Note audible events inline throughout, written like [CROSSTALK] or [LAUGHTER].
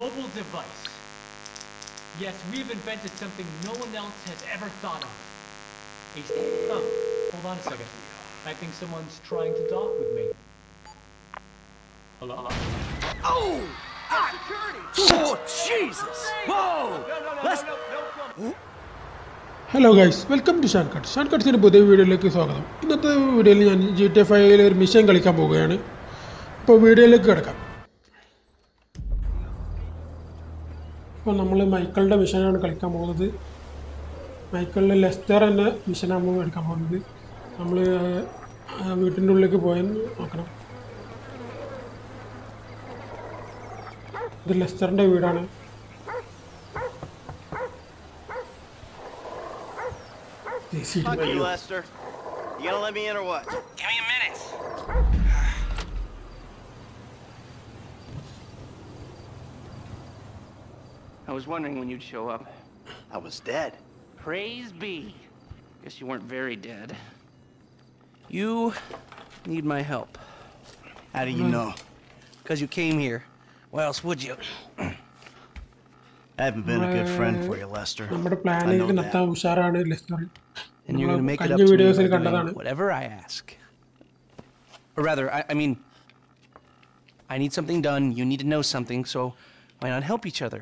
Mobile device. Yes, we've invented something no one else has ever thought of. A oh, hold on a second. I think someone's trying to talk with me. Hello? Oh! Oh, Jesus! Whoa! Let's... hello guys welcome to Shaan cut Shaan കട്ട്സിൻ്റെ പുതിയ വീഡിയോയിലേക്ക് സ്വാഗതം ഇന്നത്തെ വീഡിയോയിൽ ഞാൻ G T ഫൈവിൽ ഒരു mission കളിക്കാൻ പോവുകയാണ് അപ്പോൾ വീഡിയോയിലേക്ക് കിടക്കാം അപ്പോൾ നമ്മൾ മൈക്കിളുടെ മിഷനാണ് കളിക്കാൻ പോകുന്നത് മൈക്കിളിലെ ലെസ്റ്റർ എന്ന മിഷനാണ് നമ്മൾ കളിക്കാൻ പോകുന്നത് നമ്മൾ വീട്ടിന്റെ ഉള്ളിലേക്ക് പോയാൽ നോക്കണം ഇത് ലെസ്റ്ററിന്റെ വീടാണ്. You gonna let me in or what? I was wondering when you'd show up. I was dead. Praise be. Guess you weren't very dead. You need my help. How do you know? Because you came here. Why else would you? [CLEARS THROAT] I haven't been a good friend for you, Lester. നമ്മുടെ I പ്ലാനിൽ know that. നടത്താൻ ഉഷാറാണ് Leicester And you're gonna make it up കഴിഞ്ഞ to me വീഡിയോസിൽ by കണ്ടതാണ് doing whatever I ask. Or rather, I, I mean, I need something done, you need to know something, so why not help each other?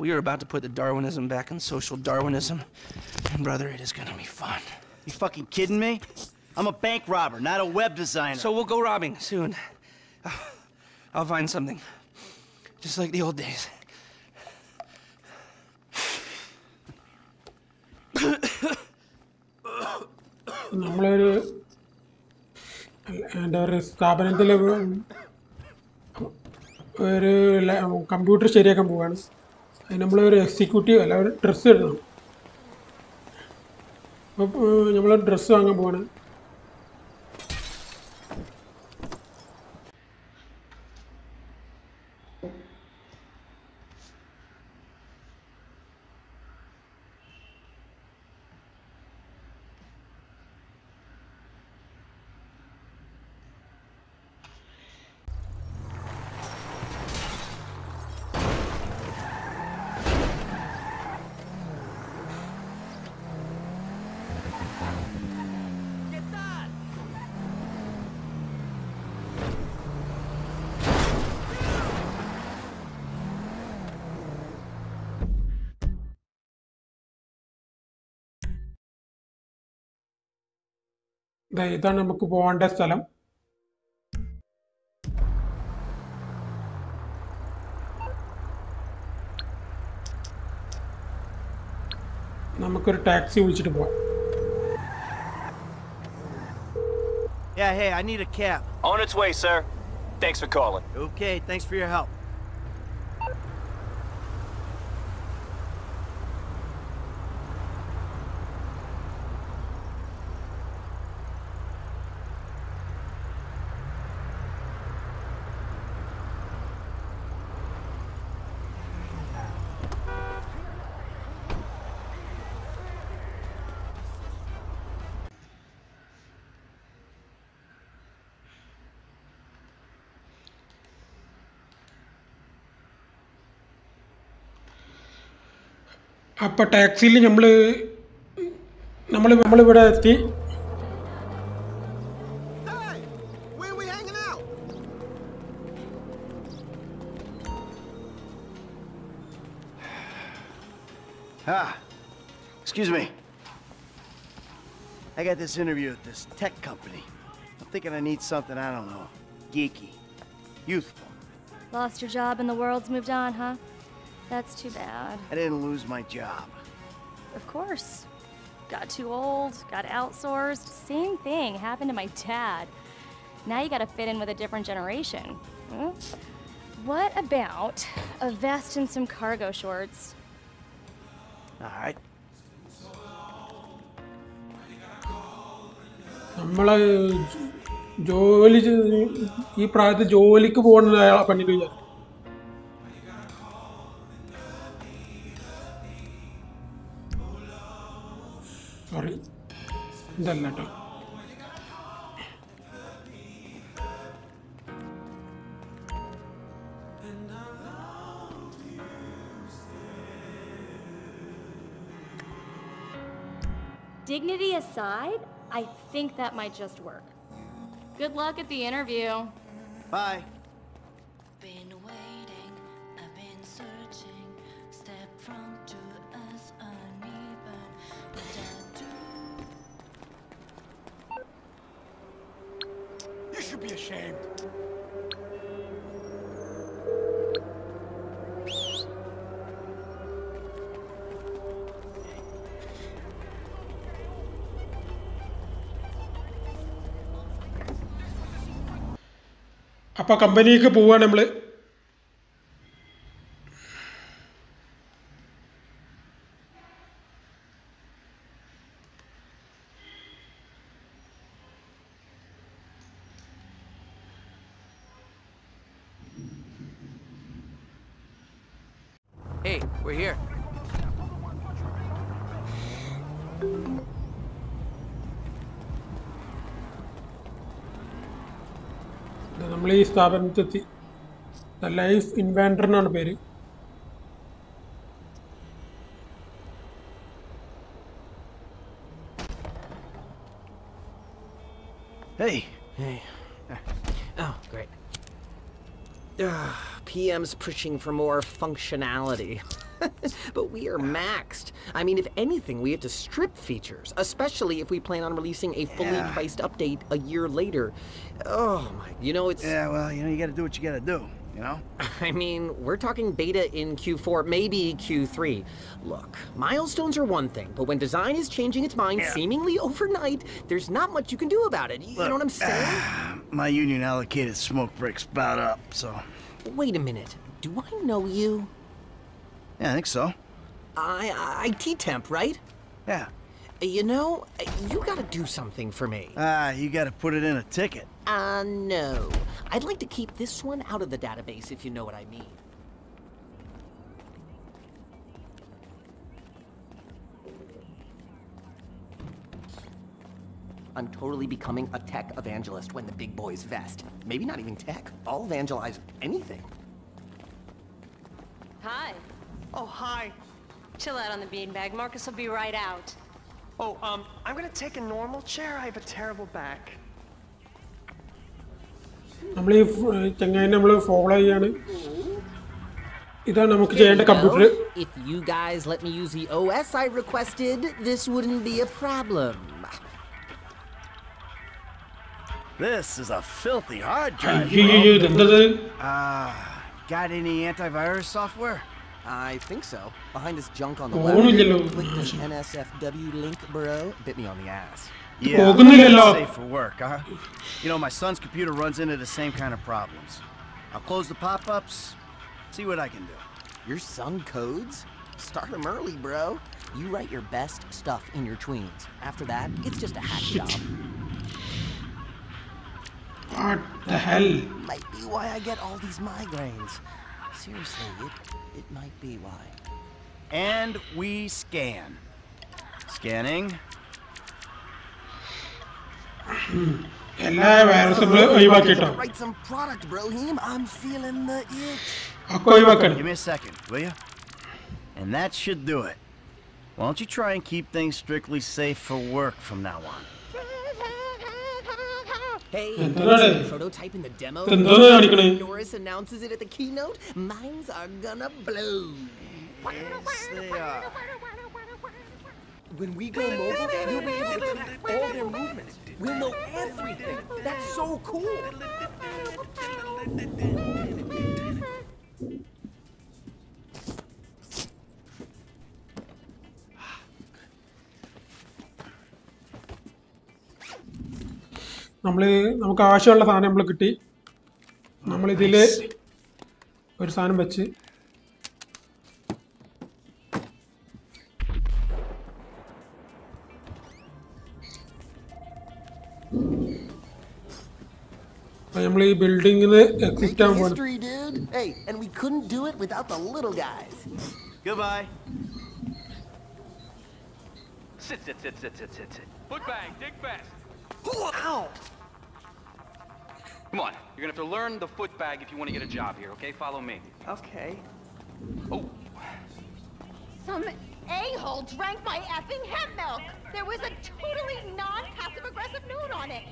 We are about to put the Darwinism back in social Darwinism. And brother, it is gonna be fun. You fucking kidding me? I'm a bank robber, not a web designer. So we'll go robbing soon. [SIGHS] I'll find something. Just like the old days. നമ്മളൊരു എന്താ പറയുക സ്ഥാപനത്തിൽ ഒരു computer ശരിയാക്കാൻ പോവാണ് അതിന് നമ്മളൊരു executive അല്ല ഒരു ഡ്രസ്സ് ഇടണം. അപ്പോൾ നമ്മൾ ഡ്രസ്സ് വാങ്ങാൻ പോവാണ്. ഇതാണ് നമുക്ക് പോകേണ്ട സ്ഥലം നമുക്കൊരു ടാക്സി വിളിച്ചിട്ട് പോവാം Yeah, hey, I need a cab. On its way, sir. Thanks for calling. Okay, thanks for your help. അപ്പോൾ ടാക്സിയിൽ നമ്മൾ നമ്മൾ നമ്മളിവിടെ എത്തി Hey, where we hanging out? Ah, excuse me. I got this interview at this tech company. I'm thinking I need something, I don't know, geeky, youthful. Lost your job and the world's moved on, huh? That's too bad. I didn't lose my job. Of course. Got too old, got outsourced. Same thing happened to my dad. Now you gotta fit in with a different generation. Hmm? What about a vest and some cargo shorts? All right. നമ്മൾ ജോലി ചെയ്ത് ഈ പ്രായത്തിൽ ജോലിക്ക് പോകുന്ന അയാളെ പെണ്ണിട്ട് വിചാരിക്കും Dignity aside, I think that might just work. Good luck at the interview. Bye. Be ashamed. അപ്പോൾ കമ്പനിക്ക് പോവുകയാണ് നമ്മൾ Hey, we're here. നമ്മൾ ഈ സ്ഥാപനത്തെത്തി ദ ലൈഫ് ഇൻവാൻഡർ എന്നാണ് പേര് Hey, Hey. Oh, great. Ugh, PM's pushing for more functionality. [LAUGHS] but we are maxed. I mean, if anything, we have to strip features, especially if we plan on releasing a fully Yeah. priced update a year later. Oh my, you know, it's. yeah, well, you know, you gotta do what you gotta do, you know? [LAUGHS] I mean, we're talking beta in Q4, maybe Q3. Look, milestones are one thing, but when design is changing its mind seemingly overnight, there's not much you can do about it. You know what I'm saying? [SIGHS] My union allocated smoke breaks about up, so. Wait a minute. Do I know you? Yeah, I think so. I, I IT temp, right? Yeah. You know, you gotta do something for me. Ah, you gotta put it in a ticket. Uh, no. I'd like to keep this one out of the database, if you know what I mean. I'm totally becoming a tech evangelist when the big boys vest. Maybe not even tech. I'll evangelize anything. Hi. Oh, hi. Chill out on the beanbag. Marcus will be right out. Oh, um, I'm gonna take a normal chair. I have a terrible back. നമ്മൾ ഈ ചെങ്ങായി നമ്മൾ follow ചെയ്യാണ് ഇതാണ് നമുക്ക് ചെയ്യേണ്ട computer If you guys let me use the OS I requested, this wouldn't be a problem. This is a filthy hard drive. uh, got any antivirus software? I think so. Behind this junk on the left, this NSFW link, bro. Bit me on the ass. Yeah, safe for work, huh? You know, my son's computer runs into the same kind of problems. I'll close the pop-ups, see what I can do. Your son codes? Start him early, bro. You write your best stuff in your tweens. After that, it's just a hack job. What the hell? Might be why I get all these migraines. Seriously, it, it might be why. And we scan. Scanning. Write some product, Brohim. I'm feeling the itch. Give me a second, will you? And that should do it. Why don't you try and keep things strictly safe for work from now on? Hey, prototype in the demo. Norris announces it at the keynote. Minds are gonna blow. Yes, they are. When we go mobile, we'll be able to track all their movements. We'll know everything. That's so cool. നമ്മൾ നമുക്ക് ആവശ്യമുള്ള സാധനം നമ്മൾ കിട്ടി. നമ്മളിതിൽ ഒരു സാധനം വെച്ച്. നമ്മൾ ഈ ബിൽഡിംഗിൽ എക്സിറ്റ് ആവാൻ Goodbye. Sit, sit, sit, sit, sit, sit, dig. Ow! Come on, you're gonna have to learn the footbag if you want to get a job here, okay? Follow me. Okay. Oh. Some a-hole drank my effing hemp milk. There was a totally non-passive aggressive note on it.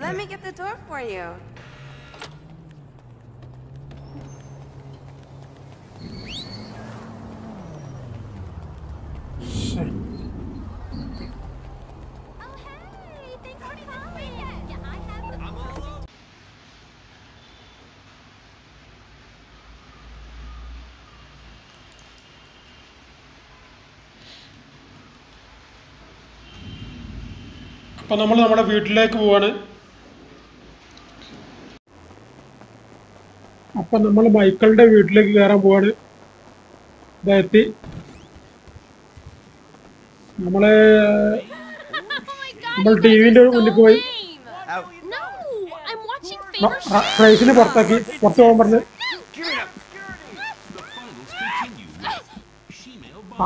Let me get the door for you. അപ്പം നമ്മൾ നമ്മുടെ വീട്ടിലേക്ക് പോവാണ്. അപ്പം നമ്മൾ മൈക്കളുടെ വീട്ടിലേക്ക് കയറാൻ പോവാണ്. ഇതെത്തി നമ്മളെ നമ്മൾ നമ്മൾ ടി വിന്റെ മുന്നിൽ പോയി. റൈസിന് പുറത്താക്കി പുറത്ത് പോകാൻ പറഞ്ഞ്.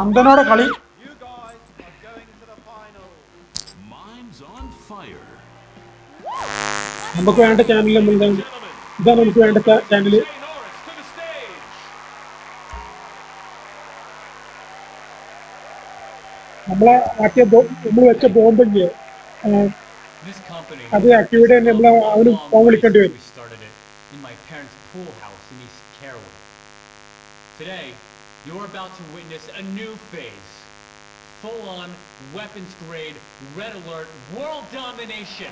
അന്തനോടെ [LAUGHS] കളി. നമുക്ക് വേണ്ട ചാനൽ നമ്മൾ ഇതാണ് ഇതാണ് നമുക്ക് വേണ്ട ചാനല് നമ്മളെ ആക്കിയ നമ്മൾ വെച്ച ബോംബില്ലേ This company. അത് ആക്ടിവേറ്റ് തന്നെ നമ്മൾ അവന് ഫോൺ വിളിക്കേണ്ടി വരും We started it in my parents' pool house in East Caraway. Today, you're about to witness a new phase. Full-on, weapons-grade, red alert, world domination.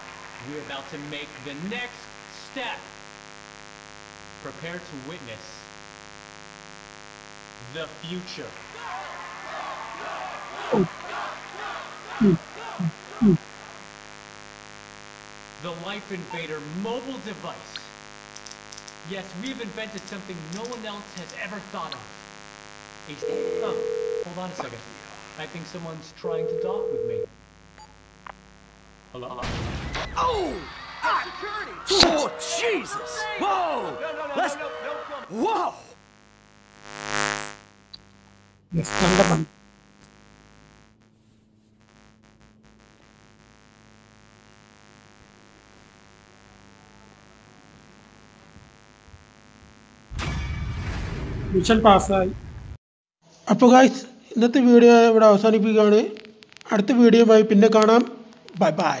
we're about to make the next step. Prepare to witness the future. The Life Invader mobile device. Yes, we've invented something no one else has ever thought of. A oh, hold on a second. I think someone's trying to talk with me. Hello? Oh! Oh, Jesus! Whoa! Let's... Whoa! ലെസ്റ്ററിന്റെ പണി mission പാസ്സായി അപ്പോൾ guys ഇന്നത്തെ video ഇവിടെ അവസാനിപ്പിക്കുകയാണ് അടുത്ത വീഡിയോയുമായി പിന്നെ കാണാം ബൈ ബൈ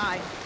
Hi.